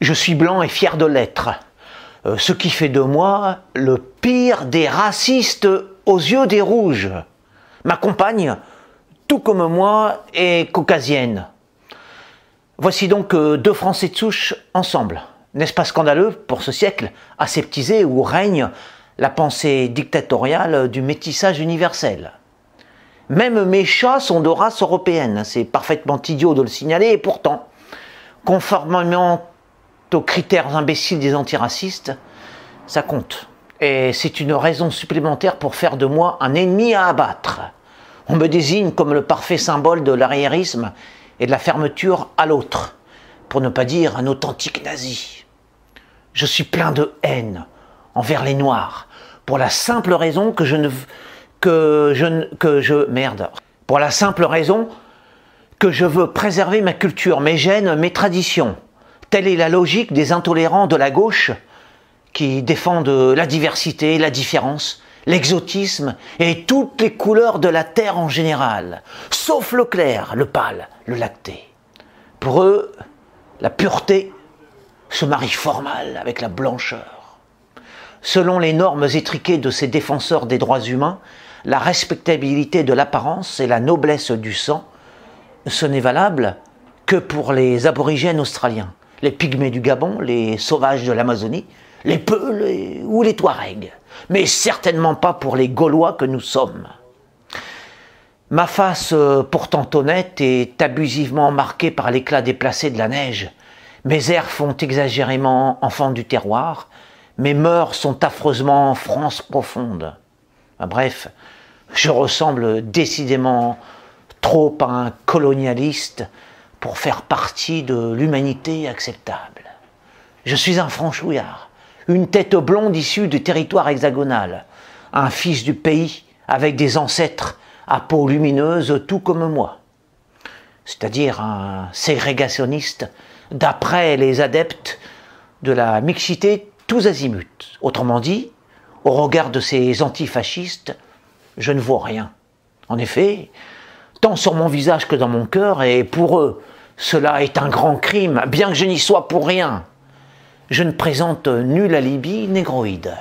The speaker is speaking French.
Je suis blanc et fier de l'être, euh, ce qui fait de moi le pire des racistes aux yeux des rouges. Ma compagne, tout comme moi, est caucasienne. Voici donc euh, deux Français de souche ensemble. N'est-ce pas scandaleux pour ce siècle aseptisé où règne la pensée dictatoriale du métissage universel? Même mes chats sont de race européenne, c'est parfaitement idiot de le signaler, et pourtant, conformément aux critères imbéciles des antiracistes, ça compte. Et c'est une raison supplémentaire pour faire de moi un ennemi à abattre. On me désigne comme le parfait symbole de l'arriérisme et de la fermeture à l'autre, pour ne pas dire un authentique nazi. Je suis plein de haine envers les Noirs, pour la simple raison que je ne que je que je merde, pour la simple raison que je veux préserver ma culture, mes gènes, mes traditions. Telle est la logique des intolérants de la gauche qui défendent la diversité, la différence, l'exotisme et toutes les couleurs de la terre en général, sauf le clair, le pâle, le lacté. Pour eux, la pureté se marie fort avec la blancheur. Selon les normes étriquées de ces défenseurs des droits humains, la respectabilité de l'apparence et la noblesse du sang, ce n'est valable que pour les aborigènes australiens, les pygmées du Gabon, les sauvages de l'Amazonie, les Peuls ou les Touaregs, mais certainement pas pour les Gaulois que nous sommes. Ma face, euh, pourtant honnête, est abusivement marquée par l'éclat déplacé de la neige. Mes airs font exagérément enfant du terroir. Mes mœurs sont affreusement France profonde. bref, je ressemble décidément trop à un colonialiste pour faire partie de l'humanité acceptable. Je suis un franchouillard, une tête blonde issue du territoire hexagonal, un fils du pays avec des ancêtres à peau lumineuse tout comme moi, c'est-à-dire un ségrégationniste d'après les adeptes de la mixité tous azimuts. Autrement dit, au regard de ces antifascistes, je ne vois rien. En effet, tant sur mon visage que dans mon cœur, et pour eux, cela est un grand crime, bien que je n'y sois pour rien. Je ne présente nul alibi négroïde.